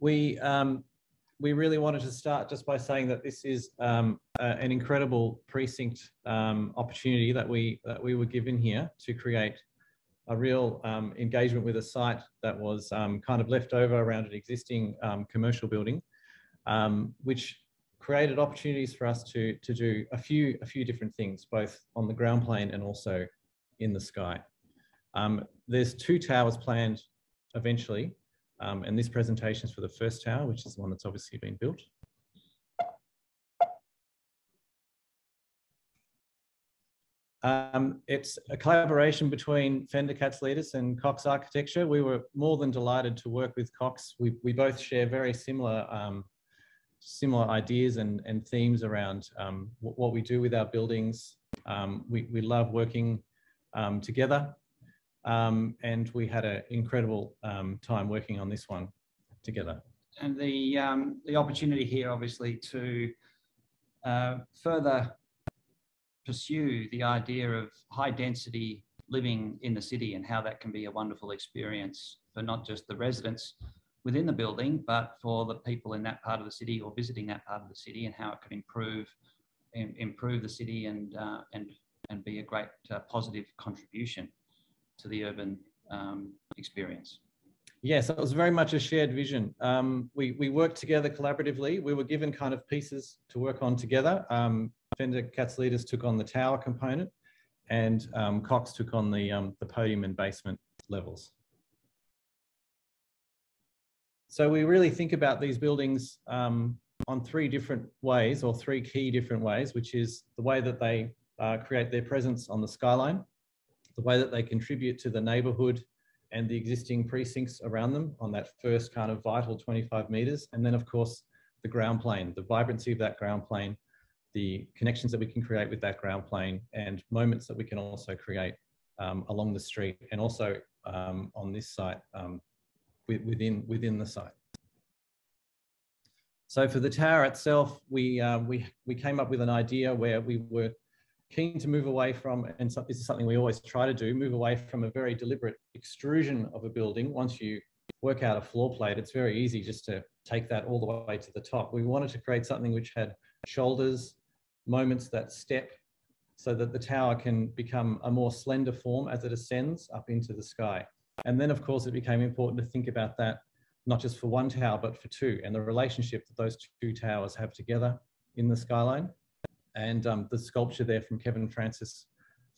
we um, we really wanted to start just by saying that this is um, a, an incredible precinct um, opportunity that we that we were given here to create a real um, engagement with a site that was um, kind of left over around an existing um, commercial building, um, which created opportunities for us to to do a few a few different things, both on the ground plane and also in the sky. there's two towers planned eventually um, and this presentation is for the first tower, which is the one that's obviously been built. Um, it's a collaboration between Fender Katsalidis and Cox Architecture. We were more than delighted to work with Cox. We, we both share very similar um, similar ideas and, and themes around um, what we do with our buildings. Um, we, we love working um, together um, and we had an incredible um, time working on this one together. And the, um, the opportunity here, obviously, to uh, further pursue the idea of high density living in the city and how that can be a wonderful experience for not just the residents within the building, but for the people in that part of the city or visiting that part of the city and how it can improve improve the city and uh, and and be a great uh, positive contribution to the urban um, experience? Yes, it was very much a shared vision. Um, we, we worked together collaboratively. We were given kind of pieces to work on together. Um, Fender Katsalidis took on the tower component and um, Cox took on the, um, the podium and basement levels. So we really think about these buildings um, on three different ways or three key different ways, which is the way that they uh, create their presence on the skyline, the way that they contribute to the neighbourhood and the existing precincts around them on that first kind of vital 25 metres. And then, of course, the ground plane, the vibrancy of that ground plane, the connections that we can create with that ground plane, and moments that we can also create um, along the street and also um, on this site um, within, within the site. So for the tower itself, we, uh, we, we came up with an idea where we were keen to move away from, and so, this is something we always try to do, move away from a very deliberate extrusion of a building. Once you work out a floor plate, it's very easy just to take that all the way to the top. We wanted to create something which had shoulders, moments that step, so that the tower can become a more slender form as it ascends up into the sky. And then, of course, it became important to think about that not just for one tower, but for two, and the relationship that those two towers have together in the skyline. And um, the sculpture there from Kevin Francis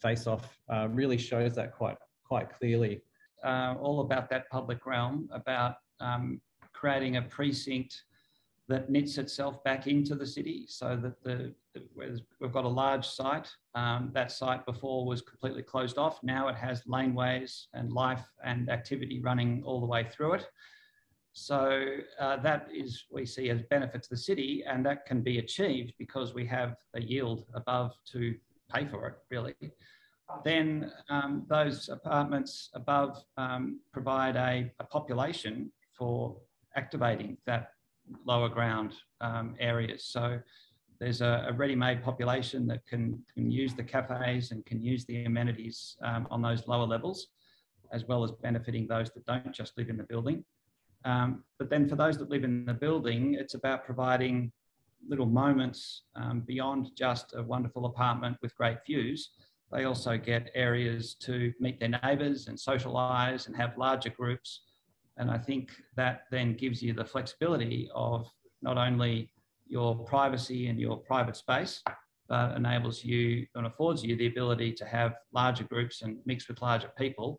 Face Off uh, really shows that quite, quite clearly. Uh, all about that public realm, about um, creating a precinct that knits itself back into the city so that the, the we've got a large site. Um, that site before was completely closed off. Now it has laneways and life and activity running all the way through it. So uh, that is we see as benefit to the city, and that can be achieved because we have a yield above to pay for it, really. Then um, those apartments above um, provide a, a, population for activating that lower ground um, areas. So there's a, a ready-made population that can, can use the cafes and can use the amenities um, on those lower levels, as well as benefiting those that don't just live in the building. Um, but then for those that live in the building, it's about providing little moments um, beyond just a wonderful apartment with great views. They also get areas to meet their neighbours and socialise and have larger groups. And I think that then gives you the flexibility of not only your privacy and your private space, but enables you and affords you the ability to have larger groups and mix with larger people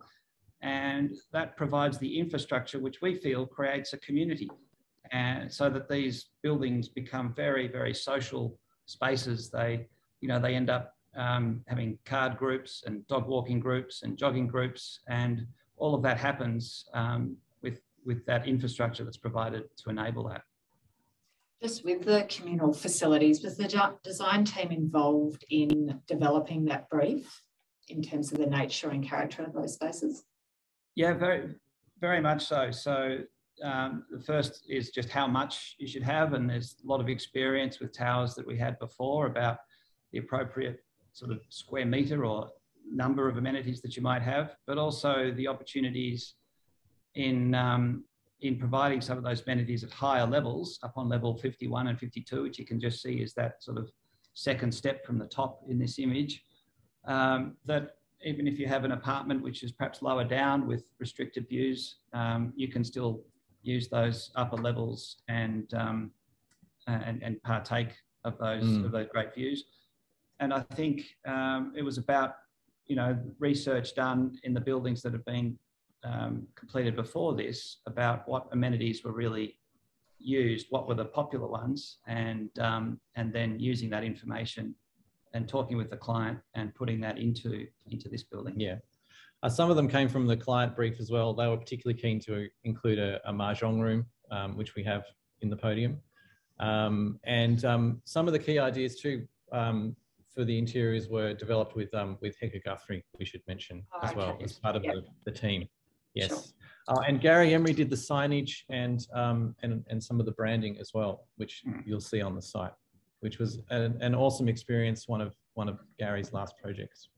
and that provides the infrastructure which we feel creates a community and so that these buildings become very very social spaces. They you know they end up um, having card groups and dog walking groups and jogging groups and all of that happens um, with with that infrastructure that's provided to enable that. Just with the communal facilities was the design team involved in developing that brief in terms of the nature and character of those spaces yeah, very, very much so. So um, the first is just how much you should have, and there's a lot of experience with towers that we had before about the appropriate sort of square meter or number of amenities that you might have, but also the opportunities in um, in providing some of those amenities at higher levels, up on level 51 and 52, which you can just see is that sort of second step from the top in this image, um, that even if you have an apartment which is perhaps lower down with restricted views, um, you can still use those upper levels and um, and, and partake of those mm. of those great views. And I think um, it was about you know research done in the buildings that have been um, completed before this about what amenities were really used, what were the popular ones, and um, and then using that information and talking with the client and putting that into into this building. Yeah. Uh, some of them came from the client brief as well. They were particularly keen to include a, a mahjong room, um, which we have in the podium. Um, and um, some of the key ideas too um, for the interiors were developed with um, with Hecker Guthrie, we should mention oh, as well, as part of yep. the, the team. Yes. Sure. Uh, and Gary Emery did the signage and, um, and, and some of the branding as well, which mm. you'll see on the site, which was an, an awesome experience, one of, one of Gary's last projects.